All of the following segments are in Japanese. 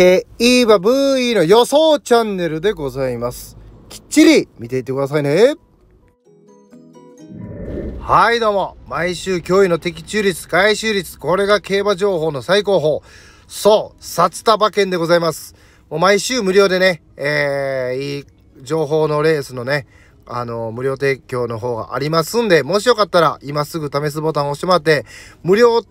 競馬 V の予想チャンネルでございます。きっちり見ていってくださいね。はいどうも。毎週驚異の的中率、回収率、これが競馬情報の最高峰。そう、札束券でございます。もう毎週無料でね、えー、いい情報のレースのね、あの、無料提供の方がありますんで、もしよかったら今すぐ試すボタンを押してもらって、無料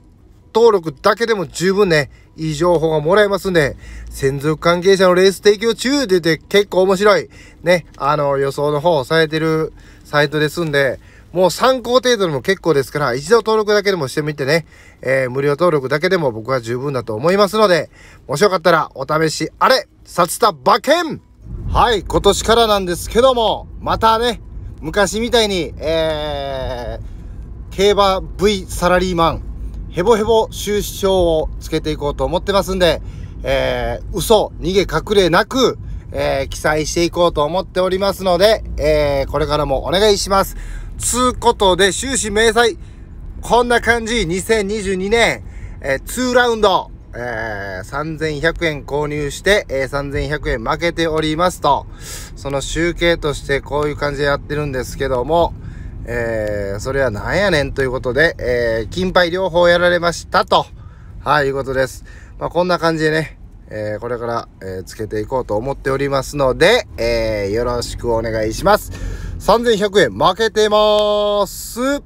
登録だけでも十分ね、いい情報がもらえますんで、専属関係者のレース提供中でて結構面白い、ね、あの、予想の方をされてるサイトですんで、もう参考程度でも結構ですから、一度登録だけでもしてみてね、えー無料登録だけでも僕は十分だと思いますので、もしよかったらお試しあれ札田馬券。はい、今年からなんですけども、またね、昔みたいに、えー、競馬 V サラリーマン、ヘボヘボ収支表をつけていこうと思ってますんで、えー、嘘、逃げ隠れなく、えー記載していこうと思っておりますので、えーこれからもお願いします。つうことで、終始明細、こんな感じ、2022年、えー、2ラウンド、えー、3100円購入して、えー、3100円負けておりますと、その集計としてこういう感じでやってるんですけども、えー、それはなんやねんということで、えー、金牌両方やられましたと、はい、いうことです。まあ、こんな感じでね、えーこれから、えーつけていこうと思っておりますので、えーよろしくお願いします。3100円負けてます。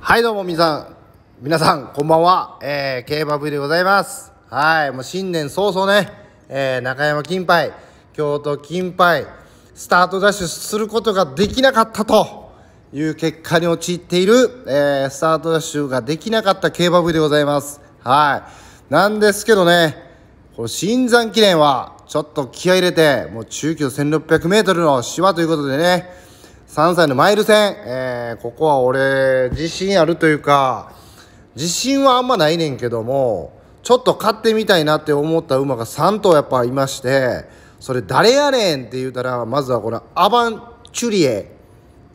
はい、どうも皆さん、皆さん、こんばんは。えー、競馬部でございます。はい、もう新年早々ね、えー中山金杯、京都金杯、スタートダッシュすることができなかったという結果に陥っている、えースタートダッシュができなかった競馬部でございます。はい。なんですけどね、この新山記念は、ちょっと気合入れて、もう中級1600メートルの芝ということでね、3歳のマイル戦、えーここは俺、自信あるというか、自信はあんまないねんけども、ちょっと買ってみたいなって思った馬が3頭やっぱいまして、それ誰やねんって言うたら、まずはこのアバンチュリエ。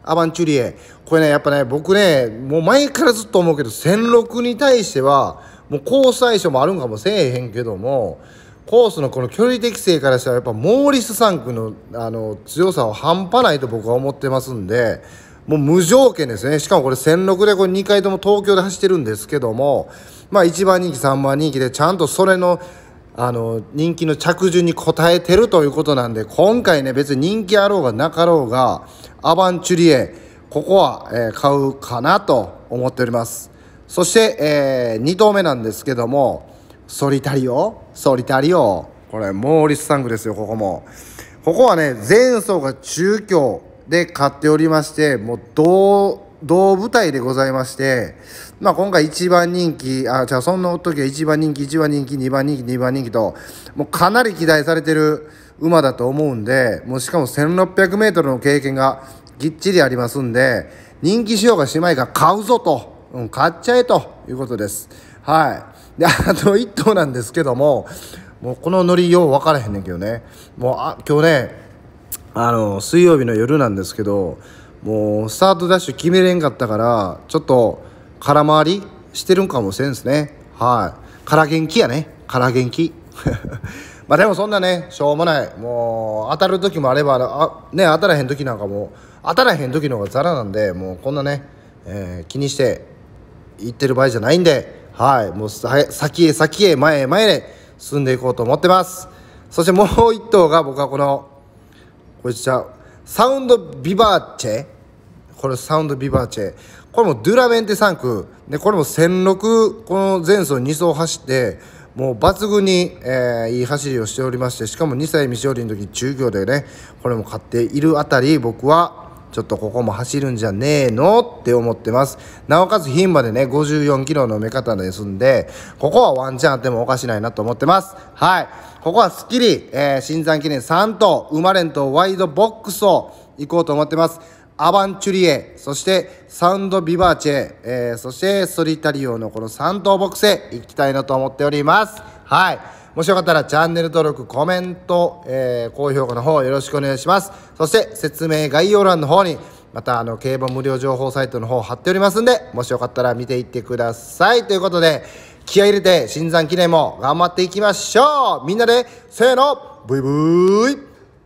アバンチュリエ。これね、やっぱね、僕ね、もう前からずっと思うけど、戦六に対しては、もうコース相性もあるんかもせえへんけども、コースのこの距離適正からしたらやっぱモーリス3区のあの強さは半端ないと僕は思ってますんでもう無条件ですねしかもこれ戦六でこれ2回とも東京で走ってるんですけどもまあ1番人気3番人気でちゃんとそれのあの人気の着順に応えてるということなんで今回ね別に人気あろうがなかろうがアバンチュリエここは、えー買うかなと思っております。そして、え2頭目なんですけどもソリタリオ？ソリタリオ。これモーリスサングですよここも。ここはね前走が中京で勝っておりましてもう同同舞台でございましてまあ今回1番人気あじゃあその時は1番人気1番人気2番人気2番人気ともうかなり期待されてる馬だと思うんでもうしかも 1600m の経験がぎっちりありますんで人気しようがしまいが買うぞと、うん、買っちゃえということです。はい。であと1頭なんですけどももうこのノリよう分からへんねんけどね。もうあ今日ねあの水曜日の夜なんですけどもうスタートダッシュ決めれんかったからちょっと空回りしてるんかもしれんですね。はい。空元気やね。空元気。まあでもそんなねしょうもない。もう当たる時もあればあね当たらへん時なんかも当たらへん時の方がザラなんでもうこんなね、えー気にして言ってる場合じゃないんで、はい、もう先へ先へ前へ前へ進んでいこうと思ってます。そしてもう一頭が僕はこの、これじゃサウンドビバーチェこれサウンドビバーチェ。これもドゥラメンテ3区。でこれも1006この前走2走走ってもう抜群に、えーいい走りをしておりましてしかも2歳未勝利の時中京でねこれも勝っているあたり僕はちょっとここも走るんじゃねえのって思ってます。なおかつ牝馬でね54キロの目方ですんでここはワンチャンあってもおかしないなと思ってます。はい。ここはスッキリ、新山記念3頭生まれんとワイドボックスを行こうと思ってます。アバンチュリエそしてサウンドビバーチェ、えーそしてソリタリオのこの3頭ボックスへ行きたいなと思っておりますはいもしよかったらチャンネル登録、コメント、えー高評価の方よろしくお願いします。そして説明概要欄の方にまたあの競馬無料情報サイトの方貼っておりますんで、もしよかったら見ていってください。ということで、気合入れて新山記念も頑張っていきましょうみんなでせーのブイブイ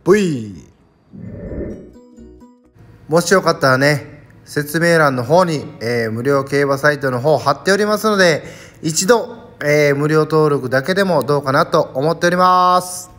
ブイもしよかったらね説明欄の方に、えー、無料競馬サイトの方貼っておりますので一度、えー、無料登録だけでもどうかなと思っております。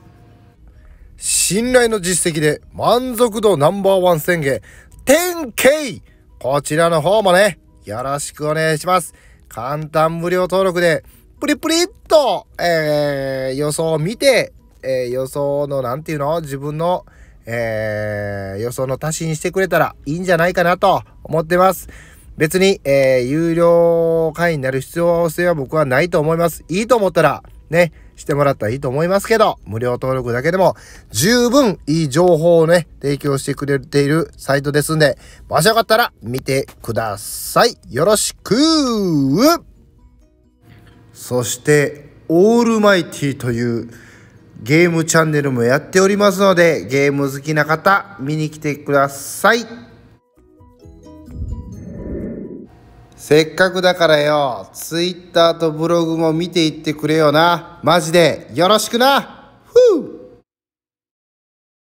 信頼の実績で満足度ナンバーワン宣言 10K こちらの方もねよろしくお願いします。簡単無料登録でプリプリっと、えー、予想を見て、えー、予想のなんていうの？自分のえー、予想の足しにしてくれたらいいんじゃないかなと思ってます。別に、えー、有料会員になる必要性は僕はないと思います。いいと思ったら、ね、してもらったらいいと思いますけど、無料登録だけでも十分いい情報をね、提供してくれているサイトですんで、もしよかったら見てください。よろしくそして、オールマイティというゲームチャンネルもやっておりますので、ゲーム好きな方、見に来てください。せっかくだからよ、ツイッターとブログも見ていってくれよな。マジで、よろしくな。